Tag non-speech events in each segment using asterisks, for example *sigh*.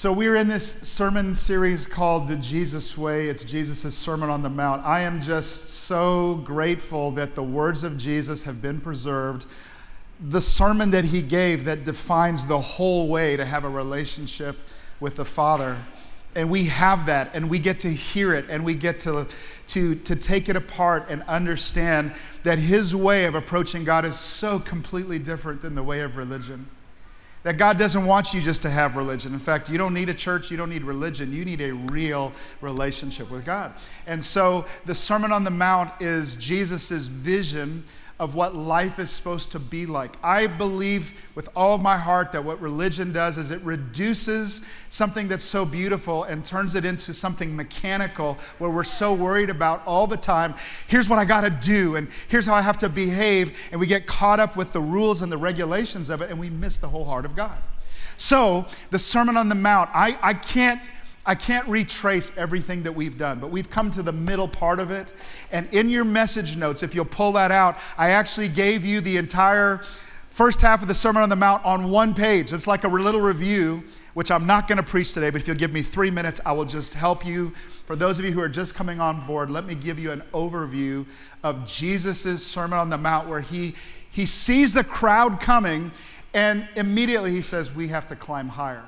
So, we're in this sermon series called The Jesus Way. It's Jesus' Sermon on the Mount. I am just so grateful that the words of Jesus have been preserved. The sermon that he gave that defines the whole way to have a relationship with the Father. And we have that, and we get to hear it, and we get to, to, to take it apart and understand that his way of approaching God is so completely different than the way of religion. That God doesn't want you just to have religion. In fact, you don't need a church, you don't need religion, you need a real relationship with God. And so the Sermon on the Mount is Jesus' vision of what life is supposed to be like. I believe with all of my heart that what religion does is it reduces something that's so beautiful and turns it into something mechanical where we're so worried about all the time here's what I got to do and here's how I have to behave and we get caught up with the rules and the regulations of it and we miss the whole heart of God. So, the Sermon on the Mount, I, I can't I can't retrace everything that we've done, but we've come to the middle part of it. And in your message notes, if you'll pull that out, I actually gave you the entire first half of the Sermon on the Mount on one page. It's like a little review, which I'm not going to preach today, but if you'll give me three minutes, I will just help you. For those of you who are just coming on board, let me give you an overview of Jesus' Sermon on the Mount, where he, he sees the crowd coming, and immediately he says, We have to climb higher.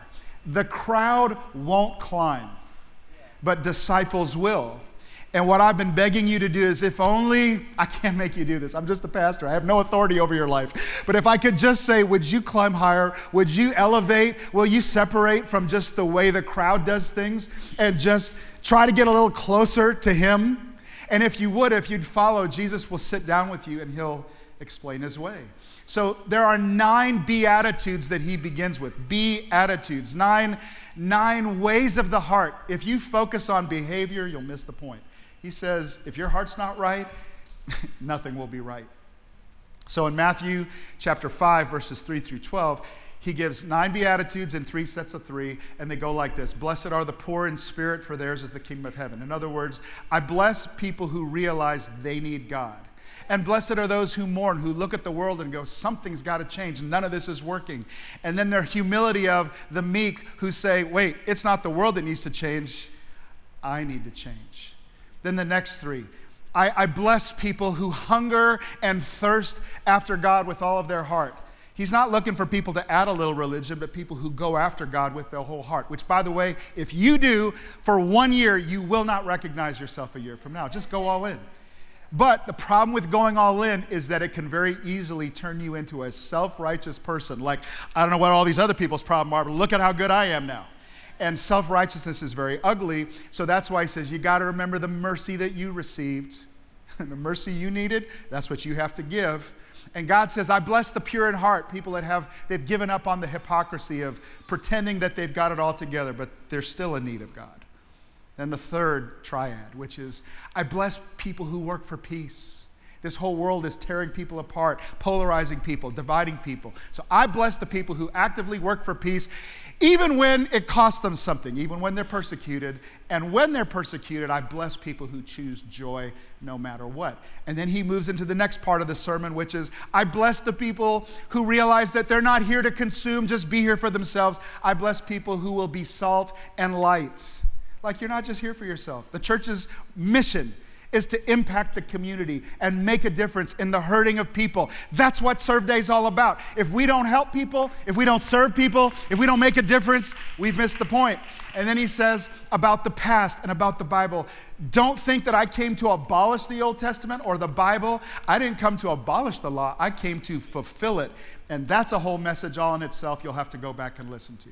The crowd won't climb, but disciples will. And what I've been begging you to do is if only, I can't make you do this. I'm just a pastor. I have no authority over your life. But if I could just say, would you climb higher? Would you elevate? Will you separate from just the way the crowd does things and just try to get a little closer to Him? And if you would, if you'd follow, Jesus will sit down with you and He'll explain His way. So there are nine beatitudes that he begins with. Beatitudes, nine, nine ways of the heart. If you focus on behavior, you'll miss the point. He says, if your heart's not right, *laughs* nothing will be right. So in Matthew chapter 5, verses 3 through 12, he gives nine beatitudes in three sets of three, and they go like this Blessed are the poor in spirit, for theirs is the kingdom of heaven. In other words, I bless people who realize they need God. And blessed are those who mourn, who look at the world and go, something's got to change. None of this is working. And then their humility of the meek who say, wait, it's not the world that needs to change. I need to change. Then the next three. I, I bless people who hunger and thirst after God with all of their heart. He's not looking for people to add a little religion, but people who go after God with their whole heart. Which, by the way, if you do for one year, you will not recognize yourself a year from now. Just go all in. But the problem with going all in is that it can very easily turn you into a self righteous person. Like, I don't know what all these other people's problem are, but look at how good I am now. And self righteousness is very ugly. So that's why he says you got to remember the mercy that you received. And *laughs* the mercy you needed, that's what you have to give. And God says, I bless the pure in heart, people that have, they've given up on the hypocrisy of pretending that they've got it all together, but they're still in need of God. Then the third triad, which is I bless people who work for peace. This whole world is tearing people apart, polarizing people, dividing people. So I bless the people who actively work for peace, even when it costs them something, even when they're persecuted. And when they're persecuted, I bless people who choose joy no matter what. And then he moves into the next part of the sermon, which is I bless the people who realize that they're not here to consume, just be here for themselves. I bless people who will be salt and light like you're not just here for yourself. The church's mission is to impact the community and make a difference in the hurting of people. That's what Serve Day is all about. If we don't help people, if we don't serve people, if we don't make a difference, we've missed the point. And then he says about the past and about the Bible don't think that I came to abolish the Old Testament or the Bible. I didn't come to abolish the law, I came to fulfill it. And that's a whole message all in itself you'll have to go back and listen to.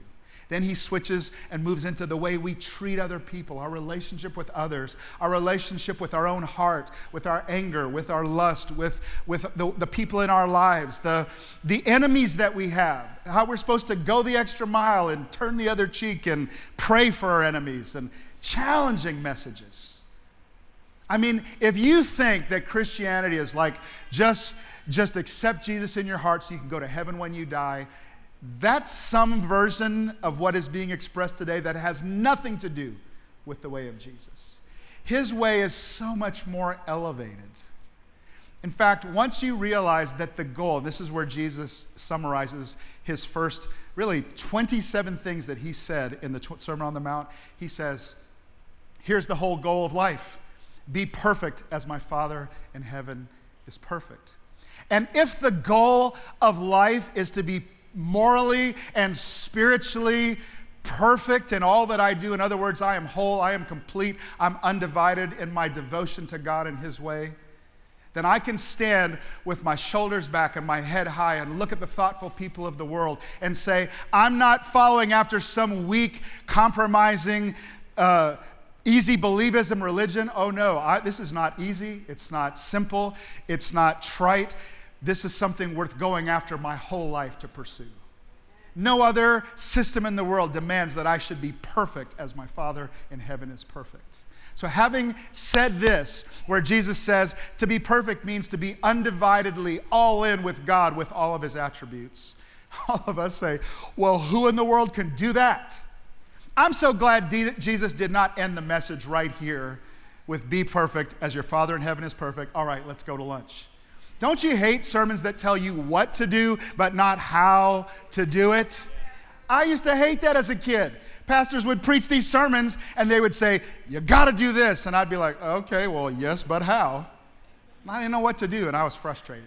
Then he switches and moves into the way we treat other people, our relationship with others, our relationship with our own heart, with our anger, with our lust, with, with the, the people in our lives, the, the enemies that we have, how we're supposed to go the extra mile and turn the other cheek and pray for our enemies, and challenging messages. I mean, if you think that Christianity is like just, just accept Jesus in your heart so you can go to heaven when you die, that's some version of what is being expressed today that has nothing to do with the way of Jesus. His way is so much more elevated. In fact, once you realize that the goal, this is where Jesus summarizes his first, really 27 things that he said in the Sermon on the Mount. He says, Here's the whole goal of life be perfect as my Father in heaven is perfect. And if the goal of life is to be morally and spiritually perfect in all that I do, in other words, I am whole, I am complete, I'm undivided in my devotion to God and His way, then I can stand with my shoulders back and my head high and look at the thoughtful people of the world and say, I'm not following after some weak, compromising, uh, easy believism religion. Oh no, I, this is not easy. It's not simple. It's not trite. This is something worth going after my whole life to pursue. No other system in the world demands that I should be perfect as my Father in heaven is perfect. So, having said this, where Jesus says to be perfect means to be undividedly all in with God with all of his attributes, *laughs* all of us say, well, who in the world can do that? I'm so glad Jesus did not end the message right here with be perfect as your Father in heaven is perfect. All right, let's go to lunch. Don't you hate sermons that tell you what to do, but not how to do it? I used to hate that as a kid. Pastors would preach these sermons and they would say, You got to do this. And I'd be like, Okay, well, yes, but how? I didn't know what to do, and I was frustrated.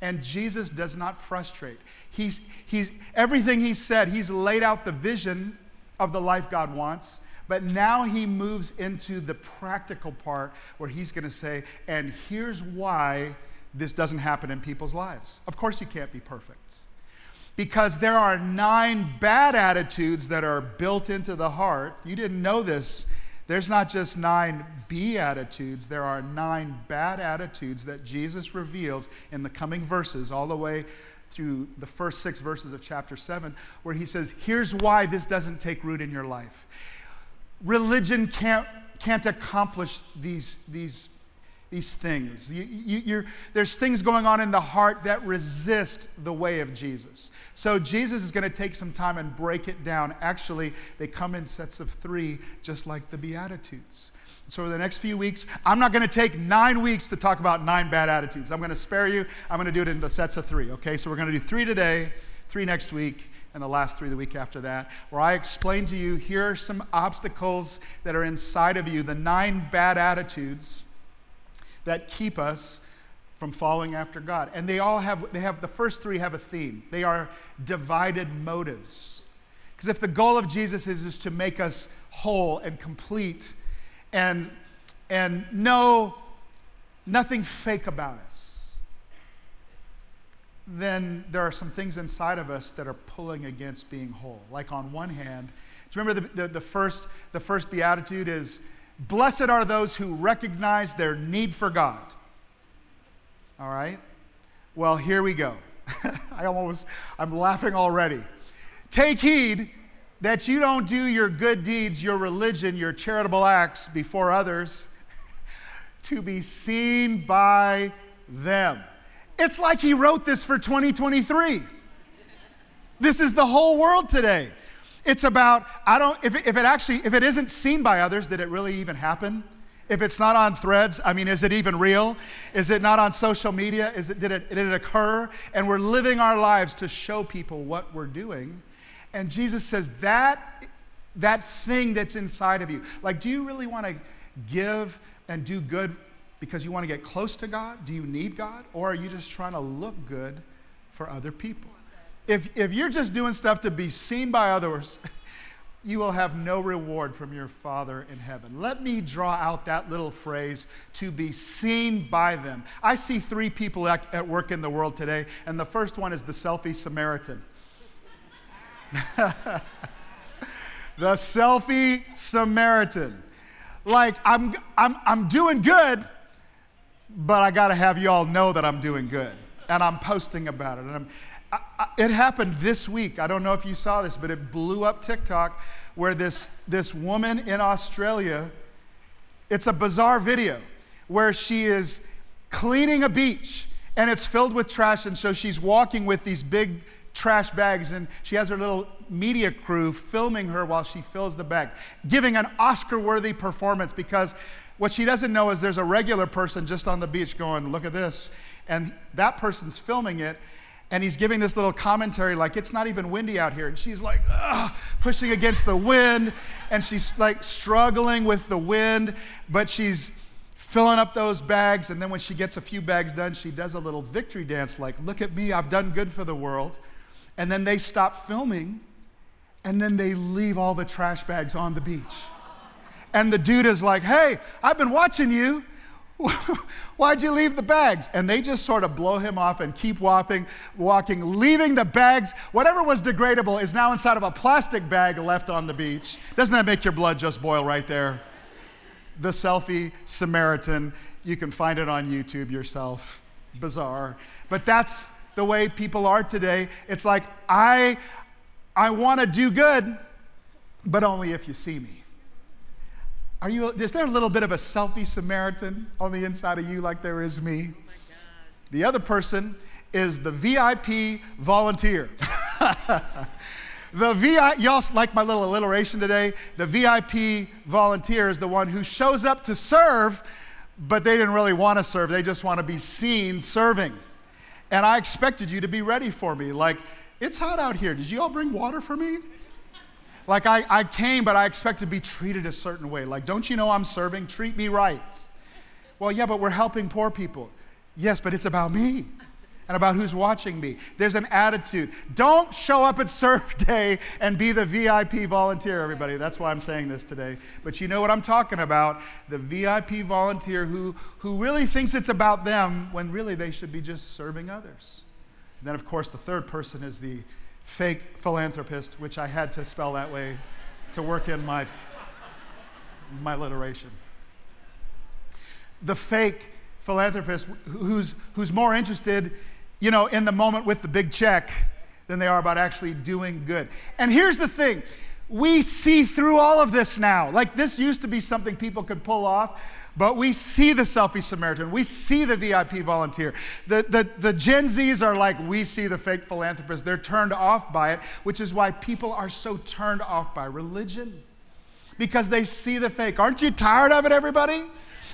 And Jesus does not frustrate. He's, he's, everything he said, he's laid out the vision of the life God wants. But now he moves into the practical part where he's going to say, and here's why this doesn't happen in people's lives. Of course, you can't be perfect. Because there are nine bad attitudes that are built into the heart. You didn't know this. There's not just nine beatitudes, there are nine bad attitudes that Jesus reveals in the coming verses, all the way through the first six verses of chapter 7, where he says, Here's why this doesn't take root in your life. Religion can't, can't accomplish these, these these things. You, you, there's things going on in the heart that resist the way of Jesus. So Jesus is going to take some time and break it down. Actually, they come in sets of three, just like the Beatitudes. So, for the next few weeks, I'm not going to take nine weeks to talk about nine bad attitudes. I'm going to spare you. I'm going to do it in the sets of three, okay? So, we're going to do three today, three next week, and the last three the week after that, where I explain to you here are some obstacles that are inside of you, the nine bad attitudes that keep us from following after God. And they all have, they have, the first three have a theme. They are divided motives. Because if the goal of Jesus is, is to make us whole and complete and, and no, nothing fake about us, then there are some things inside of us that are pulling against being whole. Like on one hand, do you remember the, the, the first, the first beatitude is Blessed are those who recognize their need for God. All right? Well, here we go. *laughs* I almost, I'm laughing already. Take heed that you don't do your good deeds, your religion, your charitable acts before others *laughs* to be seen by them. It's like he wrote this for 2023. This is the whole world today. It's about, I don't, if it, if it actually, if it isn't seen by others, did it really even happen? If it's not on threads, I mean, is it even real? Is it not on social media? Is it, did, it, did it occur? And we're living our lives to show people what we're doing. And Jesus says that, that thing that's inside of you, like, do you really want to give and do good because you want to get close to God? Do you need God? Or are you just trying to look good for other people? If, if you're just doing stuff to be seen by others, *laughs* you will have no reward from your Father in heaven. Let me draw out that little phrase to be seen by them. I see three people at, at work in the world today, and the first one is the selfie Samaritan. *laughs* the selfie Samaritan. Like, I'm, I'm, I'm doing good, but I got to have you all know that I'm doing good. And I'm posting about it. And I'm, it happened this week. I don't know if you saw this, but it blew up TikTok where this, this woman in Australia, it's a bizarre video where she is cleaning a beach and it's filled with trash. And so she's walking with these big trash bags, and she has her little media crew filming her while she fills the bag, giving an Oscar worthy performance because what she doesn't know is there's a regular person just on the beach going, Look at this. And that person's filming it, and he's giving this little commentary like it's not even windy out here. And she's like pushing against the wind. And she's like struggling with the wind but she's filling up those bags. And then when she gets a few bags done she does a little victory dance like look at me i've done good for the world. And then they stop filming and then they leave all the trash bags on the beach. And the dude is like hey i've been watching you *laughs* Why'd you leave the bags? And they just sort of blow him off and keep walking, walking, leaving the bags. Whatever was degradable is now inside of a plastic bag left on the beach. Doesn't that make your blood just boil right there? The selfie Samaritan. You can find it on YouTube yourself. Bizarre. But that's the way people are today. It's like, I, I want to do good, but only if you see me. Are you, is there a little bit of a selfie Samaritan on the inside of you like there is me? Oh the other person is the VIP volunteer. *laughs* the VIP, y'all like my little alliteration today? The VIP volunteer is the one who shows up to serve, but they didn't really want to serve. They just want to be seen serving. And I expected you to be ready for me. Like, it's hot out here. Did you all bring water for me? Like I, I came, but I expect to be treated a certain way. Like, don't you know I'm serving? Treat me right. Well, yeah, but we're helping poor people. Yes, but it's about me and about who's watching me. There's an attitude. Don't show up at Serve Day and be the VIP volunteer, everybody. That's why I'm saying this today. But you know what I'm talking about the VIP volunteer who, who really thinks it's about them when really they should be just serving others. And then, of course, the third person is the fake philanthropist, which I had to spell that way to work in my, my alliteration. The fake philanthropist who's, who's more interested, you know, in the moment with the big check than they are about actually doing good. And here's the thing we see through all of this now. Like, this used to be something people could pull off, but we see the selfie Samaritan. We see the VIP volunteer. The, the, the Gen Zs are like, we see the fake philanthropist. They're turned off by it, which is why people are so turned off by religion because they see the fake. Aren't you tired of it, everybody?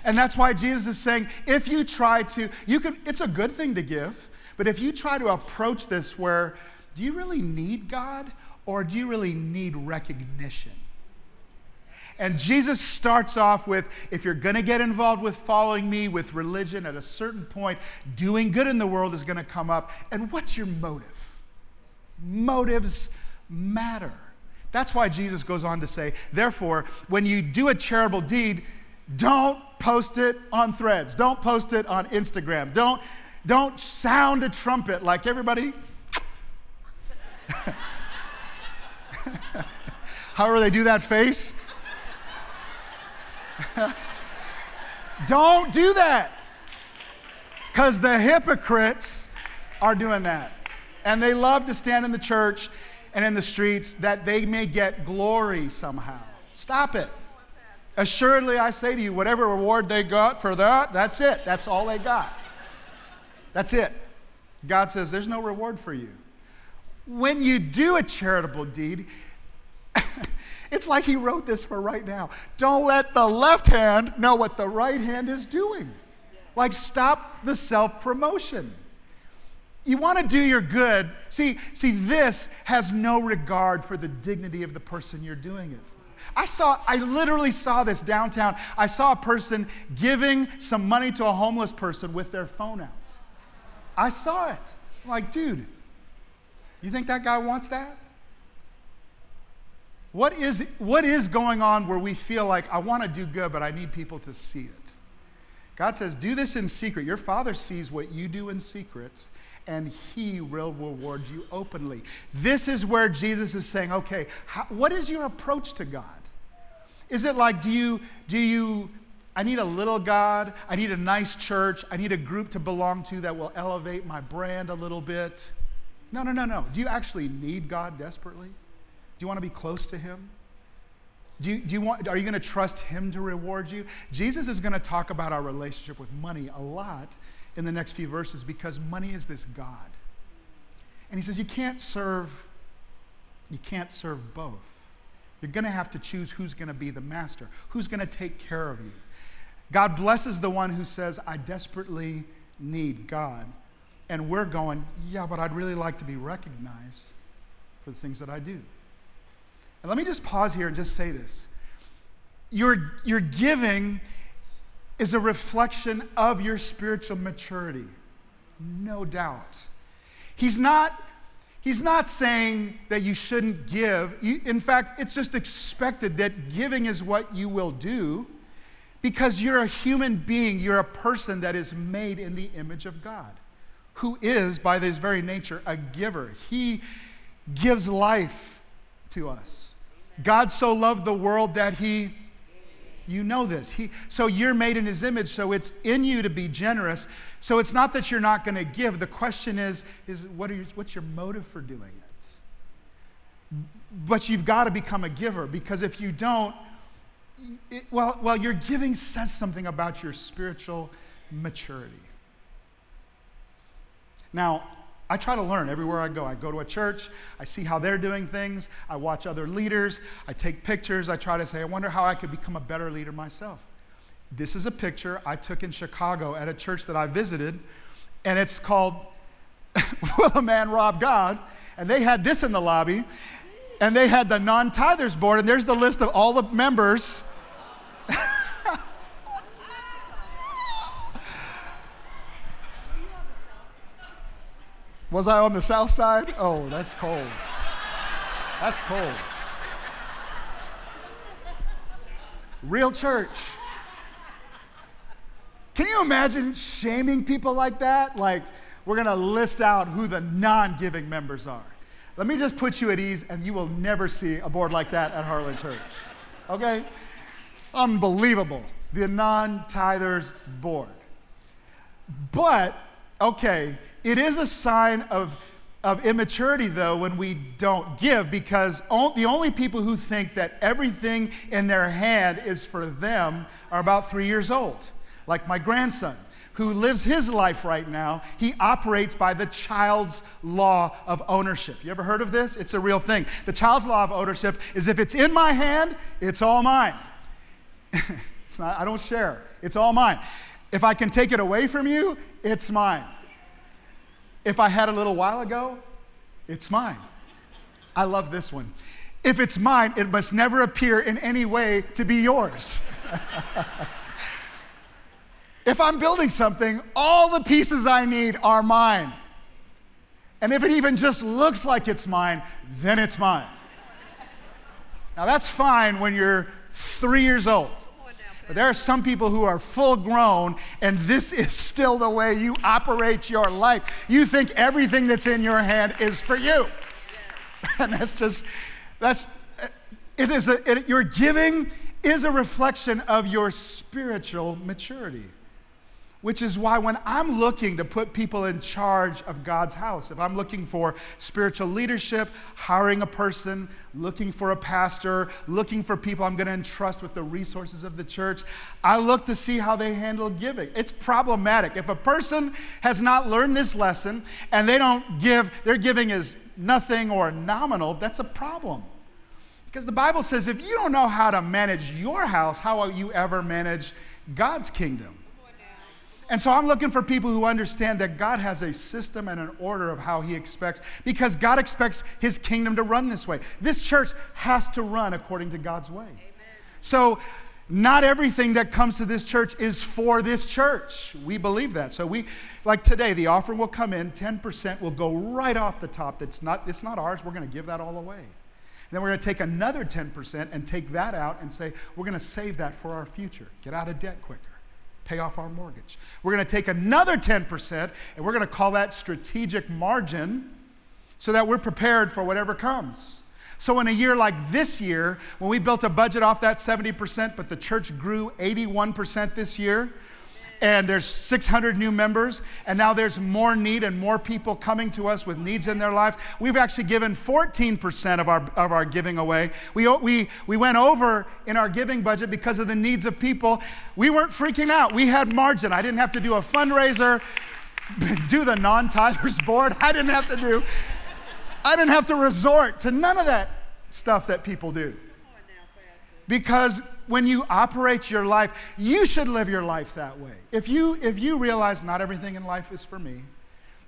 And that's why Jesus is saying, if you try to, you can, it's a good thing to give, but if you try to approach this where, do you really need God or do you really need recognition? And Jesus starts off with if you're going to get involved with following me, with religion, at a certain point, doing good in the world is going to come up. And what's your motive? Motives matter. That's why Jesus goes on to say, therefore, when you do a charitable deed, don't post it on threads. Don't post it on Instagram. Don't, don't sound a trumpet like everybody. *laughs* However, they do that face. *laughs* Don't do that. Because the hypocrites are doing that. And they love to stand in the church and in the streets that they may get glory somehow. Stop it. Assuredly, I say to you, whatever reward they got for that, that's it. That's all they got. That's it. God says, there's no reward for you. When you do a charitable deed, *laughs* It's like he wrote this for right now. Don't let the left hand know what the right hand is doing. Like, stop the self promotion. You want to do your good. See, see, this has no regard for the dignity of the person you're doing it for. I saw, I literally saw this downtown. I saw a person giving some money to a homeless person with their phone out. I saw it. I'm like, dude, you think that guy wants that? What is, what is going on where we feel like, I want to do good, but I need people to see it? God says, Do this in secret. Your Father sees what you do in secret, and He will reward you openly. This is where Jesus is saying, Okay, how, what is your approach to God? Is it like, do you, do you, I need a little God, I need a nice church, I need a group to belong to that will elevate my brand a little bit? No, no, no, no. Do you actually need God desperately? Do you want to be close to Him? Do you, do you want, are you going to trust Him to reward you? Jesus is going to talk about our relationship with money a lot in the next few verses because money is this God. And he says, You can't serve, you can't serve both. You're going to have to choose who's going to be the master, who's going to take care of you. God blesses the one who says, I desperately need God. And we're going, Yeah, but I'd really like to be recognized for the things that I do. And let me just pause here and just say this. Your, your giving is a reflection of your spiritual maturity, no doubt. He's not, he's not saying that you shouldn't give. You, in fact, it's just expected that giving is what you will do because you're a human being, you're a person that is made in the image of God, who is, by his very nature, a giver. He gives life to us. God so loved the world that he you know this. He, so you're made in his image, so it's in you to be generous. So it's not that you're not going to give. The question is, is what are your, what's your motive for doing it? But you've got to become a giver because if you don't, it, well, well, your giving says something about your spiritual maturity. Now, I try to learn everywhere I go. I go to a church, I see how they're doing things, I watch other leaders, I take pictures, I try to say, I wonder how I could become a better leader myself. This is a picture I took in Chicago at a church that I visited, and it's called *laughs* Will a Man Rob God? And they had this in the lobby, and they had the non tithers board, and there's the list of all the members. Was I on the south side? Oh, that's cold. That's cold. Real church. Can you imagine shaming people like that? Like, we're going to list out who the non giving members are. Let me just put you at ease, and you will never see a board like that at Heartland Church. Okay? Unbelievable. The non tithers board. But, okay, it is a sign of, of immaturity, though, when we don't give, because the only people who think that everything in their hand is for them are about three years old, like my grandson. Who lives his life right now, he operates by the child's law of ownership. You ever heard of this? It's a real thing. The child's law of ownership is if it's in my hand, it's all mine. *laughs* it's not, I don't share, it's all mine. If I can take it away from you, it's mine. If I had a little while ago, it's mine. I love this one. If it's mine, it must never appear in any way to be yours. *laughs* if I'm building something, all the pieces I need are mine. And if it even just looks like it's mine, then it's mine. Now, that's fine when you're three years old. But there are some people who are full grown, and this is still the way you operate your life. You think everything that's in your hand is for you. Yes. *laughs* And that's just, that's, uh, it is a, it, your giving is a reflection of your spiritual maturity which is why when I'm looking to put people in charge of God's house, if I'm looking for spiritual leadership, hiring a person, looking for a pastor, looking for people I'm going to entrust with the resources of the church, I look to see how they handle giving. It's problematic. If a person has not learned this lesson and they don't give, their giving is nothing or nominal, that's a problem. Because the Bible says if you don't know how to manage your house, how will you ever manage God's kingdom? And so I'm looking for people who understand that God has a system and an order of how He expects, because God expects His kingdom to run this way. This church has to run according to God's way. Amen. So, not everything that comes to this church is for this church. We believe that. So we like today the offering will come in, 10% will go right off the top. That's not it's not ours. We're going to give that all away. And then we're going to take another 10% and take that out and say we're going to save that for our future. Get out of debt quicker pay off our mortgage. We're going to take another 10% and we're going to call that strategic margin so that we're prepared for whatever comes. So, in a year like this year, when we built a budget off that 70%, but the church grew 81% this year, and there's 600 new members, and now there's more need and more people coming to us with needs in their lives. We've actually given 14% of our, of our giving away. We, we, we went over in our giving budget because of the needs of people. We weren't freaking out, we had margin. I didn't have to do a fundraiser, *laughs* do the non tithers board. I didn't have to do I didn't have to resort to none of that stuff that people do. Because when you operate your life, you should live your life that way. If you, if you realize not everything in life is for me,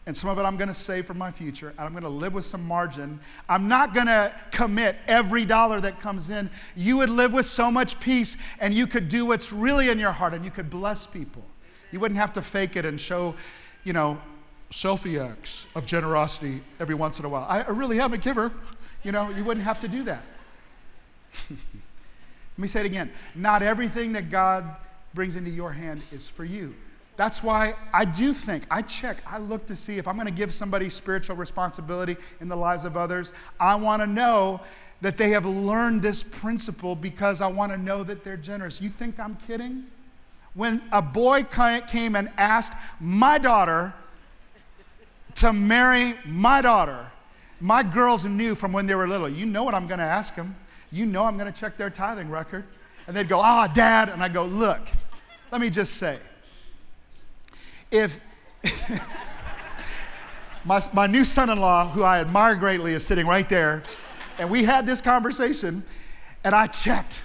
and some of it I'm going to save for my future, and I'm going to live with some margin. I'm not going to commit every dollar that comes in. You would live with so much peace, and you could do what's really in your heart, and you could bless people. You wouldn't have to fake it and show, you know, selfie acts of generosity every once in a while. I really am a giver. You know, you wouldn't have to do that. *laughs* Let me say it again. Not everything that God brings into your hand is for you. That's why I do think, I check, I look to see if I'm going to give somebody spiritual responsibility in the lives of others, I want to know that they have learned this principle because I want to know that they're generous. You think I'm kidding? When a boy came and asked my daughter to marry my daughter, my girls knew from when they were little, you know what I'm going to ask them you know I'm going to check their tithing record. And they'd go, ah, oh, dad. And I go, look, let me just say, if *laughs* my, my new son in law, who I admire greatly, is sitting right there, and we had this conversation, and I checked.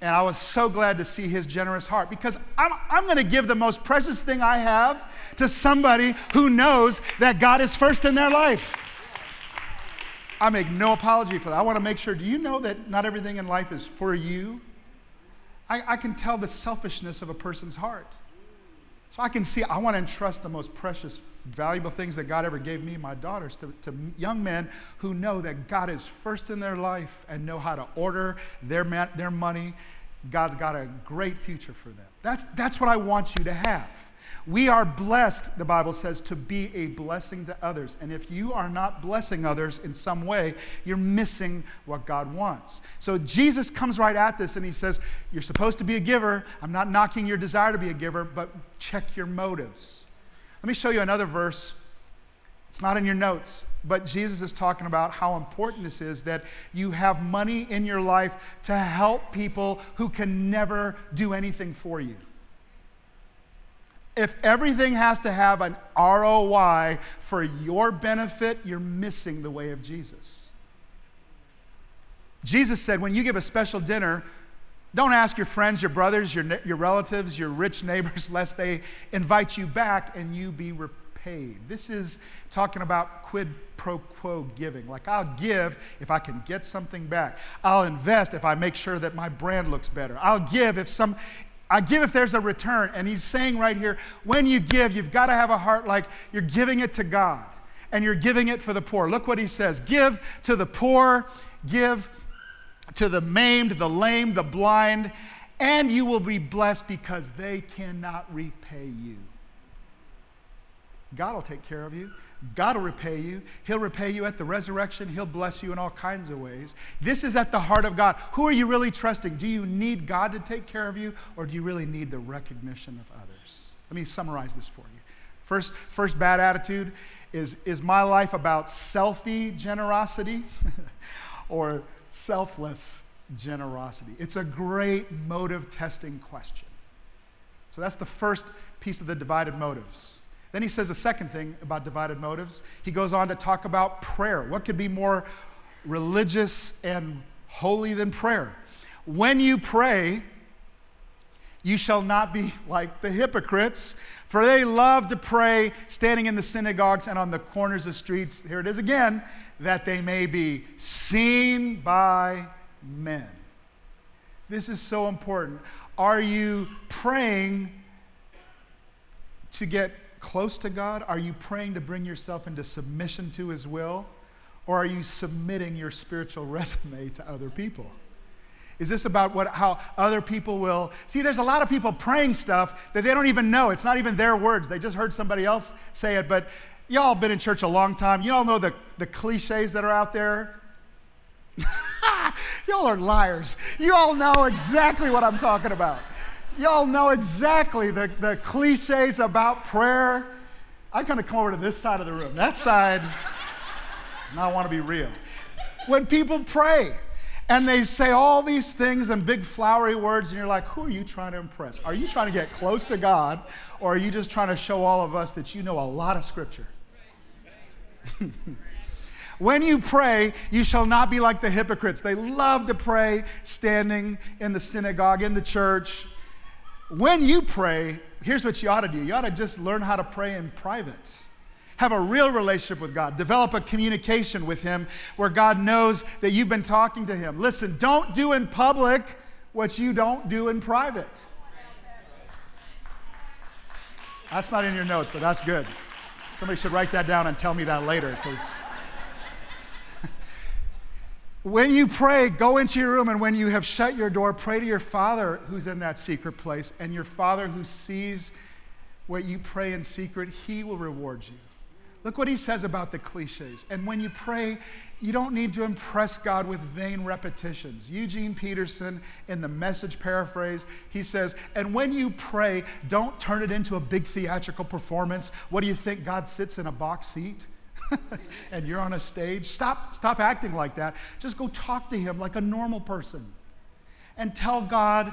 And I was so glad to see his generous heart because I'm, I'm going to give the most precious thing I have to somebody who knows that God is first in their life. I make no apology for that. I want to make sure do you know that not everything in life is for you? I, I can tell the selfishness of a person's heart. So I can see, I want to entrust the most precious, valuable things that God ever gave me, my daughters, to, to young men who know that God is first in their life and know how to order their, their money. God's got a great future for them. That's, that's what I want you to have. We are blessed, the Bible says, to be a blessing to others. And if you are not blessing others in some way, you're missing what God wants. So Jesus comes right at this and he says, You're supposed to be a giver. I'm not knocking your desire to be a giver, but check your motives. Let me show you another verse. It's not in your notes, but Jesus is talking about how important this is that you have money in your life to help people who can never do anything for you if everything has to have an ROI for your benefit, you're missing the way of Jesus. Jesus said, when you give a special dinner, don't ask your friends, your brothers, your, your relatives, your rich neighbors, *laughs* lest they invite you back and you be repaid. This is talking about quid pro quo giving. Like, I'll give if I can get something back. I'll invest if I make sure that my brand looks better. I'll give if some I give if there's a return. And he's saying right here, when you give, you've got to have a heart like you're giving it to God and you're giving it for the poor. Look what he says give to the poor, give to the maimed, the lame, the blind, and you will be blessed because they cannot repay you. God will take care of you. God will repay you. He'll repay you at the resurrection. He'll bless you in all kinds of ways. This is at the heart of God. Who are you really trusting? Do you need God to take care of you, or do you really need the recognition of others? Let me summarize this for you. First, first bad attitude is Is my life about selfie generosity *laughs* or selfless generosity? It's a great motive testing question. So that's the first piece of the divided motives. Then he says a second thing about divided motives. He goes on to talk about prayer. What could be more religious and holy than prayer? When you pray, you shall not be *laughs* like the hypocrites, for they love to pray standing in the synagogues and on the corners of streets. Here it is again, that they may be seen by men. This is so important. Are you praying to get close to God? Are you praying to bring yourself into submission to His will? Or are you submitting your spiritual *laughs* resume to other people? Is this about what, how other people will? See, there's a lot of people praying stuff that they don't even know. It's not even their words. They just heard somebody else say it. But y'all been in church a long time. You all know the, the cliches that are out there. *laughs* y'all are liars. You all know exactly what I'm talking about. Y'all know exactly the, the cliches about prayer. I kind of come over to this side of the room. That side, I want to be real. When people pray and they say all these things and big flowery words, and you're like, who are you trying to impress? Are you trying to get close to God, or are you just trying to show all of us that you know a lot of scripture? *laughs* When you pray, you shall not be like the hypocrites. They love to pray standing in the synagogue, in the church. When you pray, here's what you ought to do you ought to just learn how to pray in private. Have a real relationship with God. Develop a communication with Him where God knows that you've been talking to Him. Listen, don't do in public what you don't do in private. That's not in your notes, but that's good. Somebody should write that down and tell me that later. When you pray, go into your room, and when you have shut your door, pray to your Father who's in that secret place. And your Father who sees what you pray in secret, He will reward you. Look what he says about the cliches. And when you pray, you don't need to impress God with vain repetitions. Eugene Peterson, in the message paraphrase, he says, And when you pray, don't turn it into a big theatrical performance. What do you think? God sits in a box seat? *laughs* and you're on a stage. Stop, stop acting like that. Just go talk to him like a normal person and tell God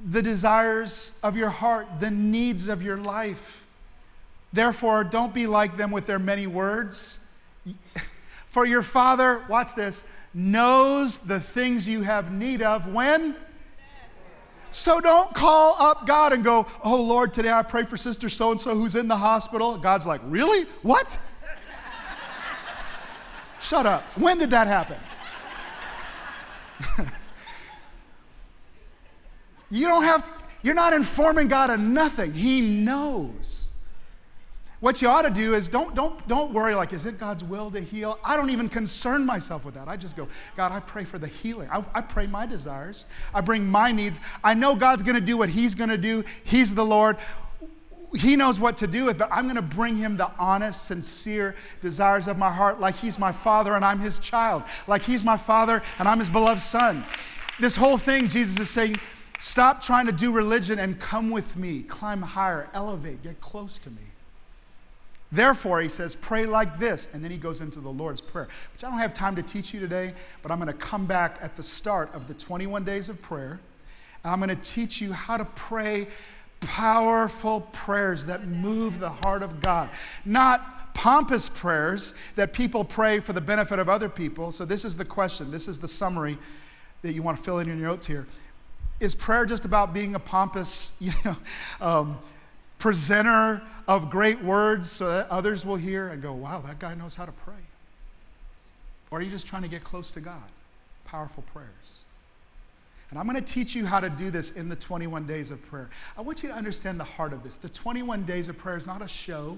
the desires of your heart, the needs of your life. Therefore, don't be like them with their many words. *laughs* For your Father, watch this, knows the things you have need of when? So don't call up God and go, Oh Lord, today I pray for sister so and so who's in the hospital. God's like, Really? What? Shut up. When did that happen? you don't have to, you're not informing God of nothing. He knows. What you ought to do is don't, don't, don't worry, like, is it God's will to heal? I don't even concern myself with that. I just go, God, I pray for the healing. I, I pray my desires. I bring my needs. I know God's going to do what He's going to do. He's the Lord. He knows what to do with, but I'm going to bring him the honest, sincere desires of my heart, like he's my father and I'm his child, like he's my father and I'm his beloved son. This whole thing, Jesus is saying, stop trying to do religion and come with me, climb higher, elevate, get close to me. Therefore, he says, pray like this. And then he goes into the Lord's Prayer, which I don't have time to teach you today, but I'm going to come back at the start of the 21 days of prayer. And I'm going to teach you how to pray powerful prayers that move the heart of God. Not pompous prayers that people pray for the benefit of other people. So, this is the question, this is the summary that you want to fill in your notes here. Is prayer just about being a pompous, *laughs* you know, um, presenter of great words so that others will hear and go, wow, that guy knows how to pray? Or are you just trying to get close to God? Powerful prayers. And I'm going to teach you how to do this in the 21 days of prayer. I want you to understand the heart of this. The 21 days of prayer is not a show.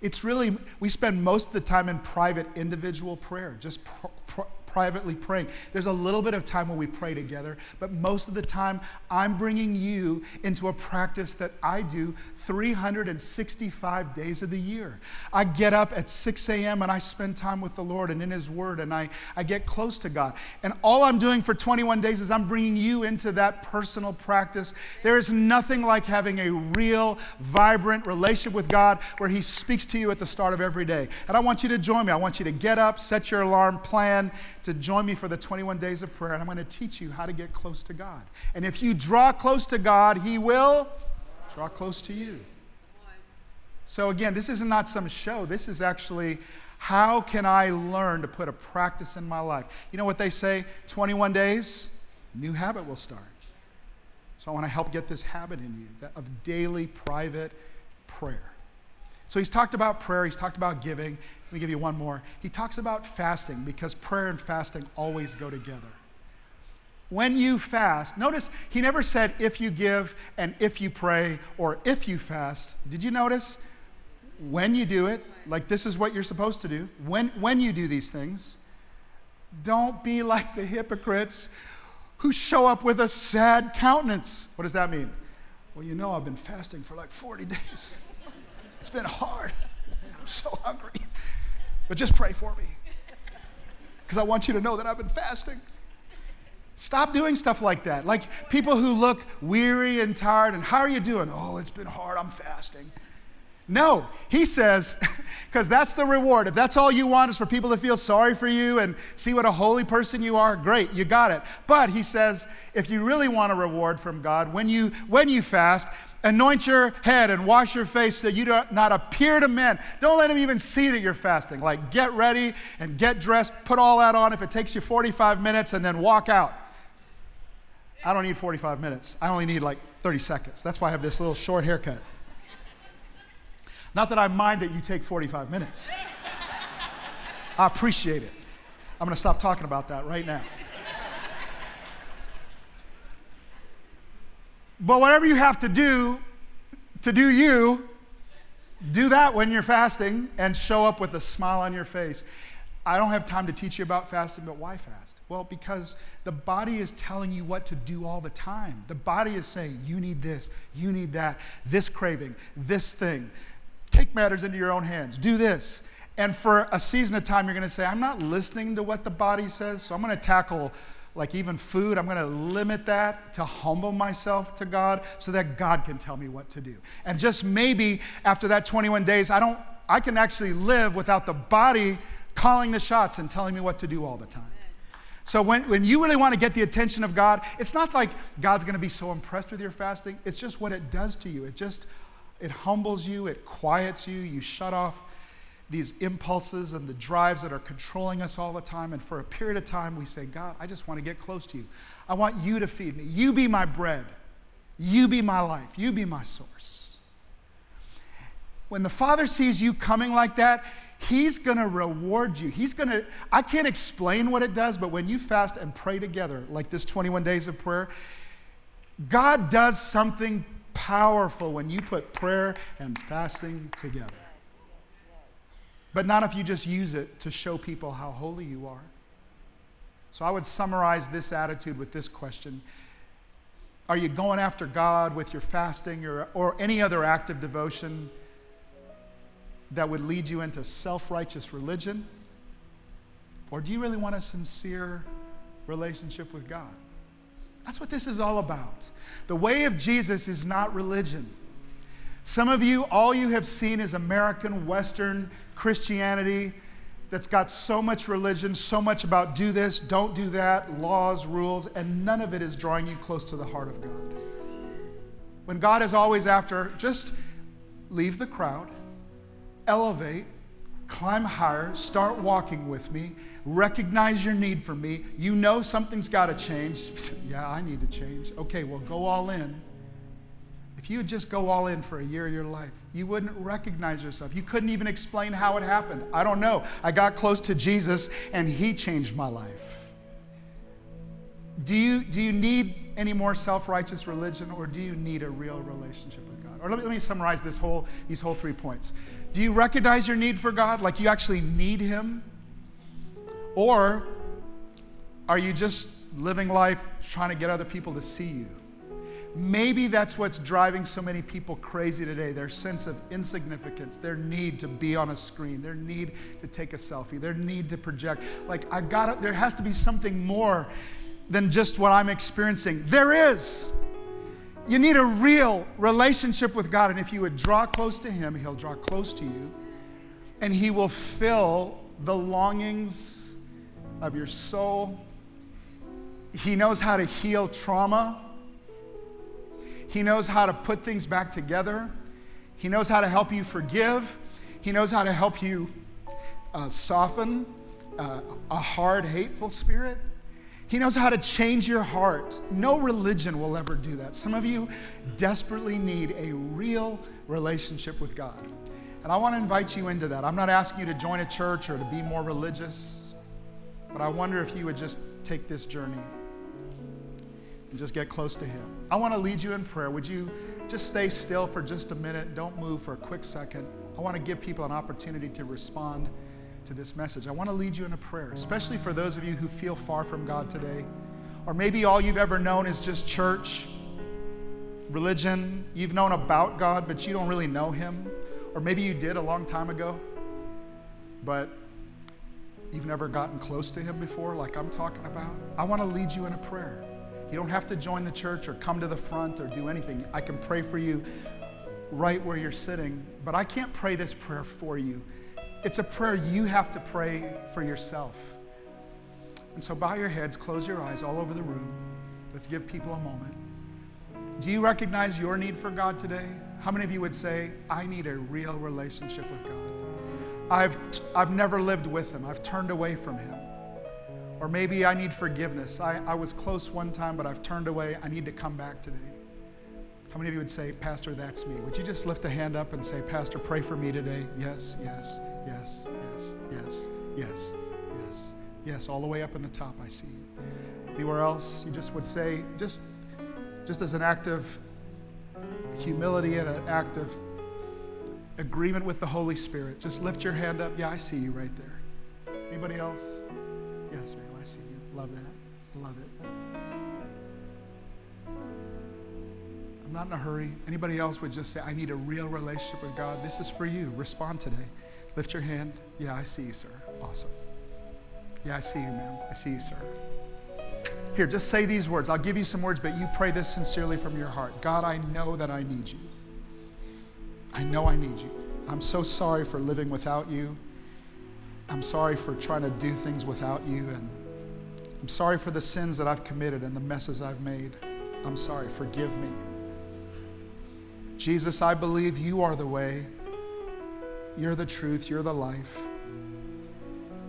It's really, we spend most of the time in private individual prayer, just pr- pr- privately praying. There's a little bit of time when we pray together, but most of the time, I'm bringing you into a practice that I do 365 days of the year. I get up at 6 a.m. and I spend time with the Lord and in His Word, and I, I get close to God. And all I'm doing for 21 days is I'm bringing you into that personal practice. There is nothing like having a real, vibrant relationship with God where He speaks to you at the start of every day. And I want you to join me. I want you to get up, set your alarm, plan, to join me for the 21 days of prayer, and I'm going to teach you how to get close to God. And if you draw close to God, He will draw close to you. So, again, this is not some show. This is actually how can I learn to put a practice in my life? You know what they say? 21 days, new habit will start. So, I want to help get this habit in you of daily private prayer. So he's talked about prayer, he's talked about giving. Let me give you one more. He talks about fasting because prayer and fasting always go together. When you fast, notice he never said if you give and if you pray or if you fast. Did you notice? When you do it, like this is what you're supposed to do, when, when you do these things, don't be like the hypocrites who show up with a sad countenance. What does that mean? Well, you know, I've been fasting for like 40 days. *laughs* It's been hard. I'm so hungry. But just pray for me. Because I want you to know that I've been fasting. Stop doing stuff like that. Like people who look weary and tired, and how are you doing? Oh, it's been hard. I'm fasting. No, he says, *laughs* because that's the reward. If that's all you want is for people to feel sorry for you and see what a holy person you are, great, you got it. But he says, if you really want a reward from God, when you when you fast, Anoint your head and wash your face so you do not appear to men. Don't let them even see that you're fasting. Like, get ready and get dressed, put all that on if it takes you 45 minutes, and then walk out. I don't need 45 minutes. I only need like 30 seconds. That's why I have this little short haircut. Not that I mind that you take 45 minutes. I appreciate it. I'm going to stop talking about that right now. But whatever you have to do to do you, do that when you're fasting and show up with a smile on your face. I don't have time to teach you about fasting, but why fast? Well, because the body is telling you what to do all the time. The body is saying, you need this, you need that, this craving, this thing. Take matters into your own hands, do this. And for a season of time, you're going to say, I'm not listening to what the body says, so I'm going to tackle like even food, I'm going to limit that to humble myself to God so that God can tell me what to do. And just maybe after that 21 days, I don't I can actually live without the body calling the shots and telling me what to do all the time. So when, when you really want to get the attention of God, it's not like God's going to be so impressed with your fasting. It's just what it does to you. It just it humbles you, it quiets you, you shut off these impulses and the drives that are controlling us all the time. And for a period of time, we say, God, I just want to get close to you. I want you to feed me. You be my bread. You be my life. You be my source. When the Father sees you coming like that, He's going to reward you. He's going to, I can't explain what it does, but when you fast and pray together, like this 21 days of prayer, God does something powerful when you put prayer and fasting together. But not if you just use it to show people how holy you are. So I would summarize this attitude with this question Are you going after God with your fasting or, or any other act of devotion that would lead you into self righteous religion? Or do you really want a sincere relationship with God? That's what this is all about. The way of Jesus is not religion. Some of you, all you have seen is American, Western Christianity that's got so much religion, so much about do this, don't do that, laws, rules, and none of it is drawing you close to the heart of God. When God is always after, just leave the crowd, elevate, climb higher, start walking with me, recognize your need for me. You know something's got to change. *laughs* yeah, I need to change. Okay, well, go all in if you would just go all in for a year of your life, you wouldn't recognize yourself. You couldn't even explain how it happened. I don't know. I got close to Jesus and he changed my life. Do you, do you need any more self righteous religion or do you need a real relationship with God? Or let me, let me summarize this whole, these whole three points. Do you recognize your need for God, like you actually need Him? Or are you just living life trying to get other people to see you? Maybe that's what's driving so many people crazy today their sense of insignificance, their need to be on a screen, their need to take a selfie, their need to project. Like, I got there has to be something more than just what I'm experiencing. There is. You need a real relationship with God, and if you would draw close to Him, He'll draw close to you, and He will fill the longings of your soul. He knows how to heal trauma. He knows how to put things back together. He knows how to help you forgive. He knows how to help you uh, soften uh, a hard, hateful spirit. He knows how to change your heart. No religion will ever do that. Some of you desperately need a real relationship with God. And I want to invite you into that. I'm not asking you to join a church or to be more religious, but I wonder if you would just take this journey and just get close to Him. I want to lead you in prayer. Would you just stay still for just a minute? Don't move for a quick second. I want to give people an opportunity to respond to this message. I want to lead you in a prayer, especially for those of you who feel far from God today. Or maybe all you've ever known is just church, religion. You've known about God, but you don't really know Him. Or maybe you did a long time ago, but you've never gotten close to Him before, like I'm talking about. I want to lead you in a prayer. You don't have to join the church or come to the front or do anything. I can pray for you right where you're sitting, but I can't pray this prayer for you. It's a prayer you have to pray for yourself. And so bow your heads, close your eyes all over the room. Let's give people a moment. Do you recognize your need for God today? How many of you would say, I need a real relationship with God? I've, I've never lived with Him, I've turned away from Him. Or maybe I need forgiveness. I, I was close one time, but I've turned away. I need to come back today. How many of you would say, Pastor, that's me? Would you just lift a hand up and say, Pastor, pray for me today? Yes, yes, yes, yes, yes, yes, yes, yes, all the way up in the top, I see. Anywhere else, you just would say, just, just as an act of humility and an act of agreement with the Holy Spirit, just lift your hand up. Yeah, I see you right there. Anybody else? Yes, ma'am, you. Love that. Love it. I'm not in a hurry. Anybody else would just say, I need a real relationship with God. This is for you. Respond today. Lift your hand. Yeah, I see you, sir. Awesome. Yeah, I see you, ma'am. I see you, sir. Here, just say these words. I'll give you some words, but you pray this sincerely from your heart. God, I know that I need you. I know I need you. I'm so sorry for living without you. I'm sorry for trying to do things without you. And I'm sorry for the sins that I've committed and the messes I've made. I'm sorry. Forgive me. Jesus, I believe you are the way, you're the truth, you're the life.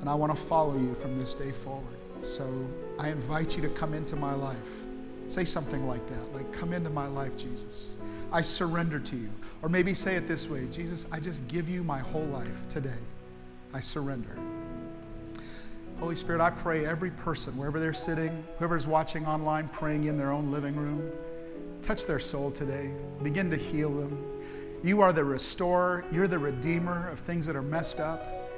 And I want to follow you from this day forward. So I invite you to come into my life. Say something like that, like, come into my life, Jesus. I surrender to you. Or maybe say it this way Jesus, I just give you my whole life today. I surrender. Holy Spirit, I pray every person, wherever they're sitting, whoever's watching online, praying in their own living room, touch their soul today. Begin to heal them. You are the restorer, you're the redeemer of things that are messed up.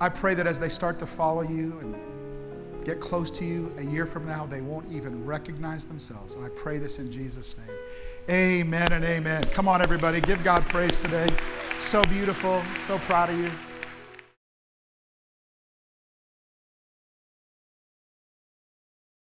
I pray that as they start to follow you and get close to you a year from now, they won't even recognize themselves. And I pray this in Jesus' name. Amen and amen. Come on, everybody. Give God praise today. So beautiful. So proud of you.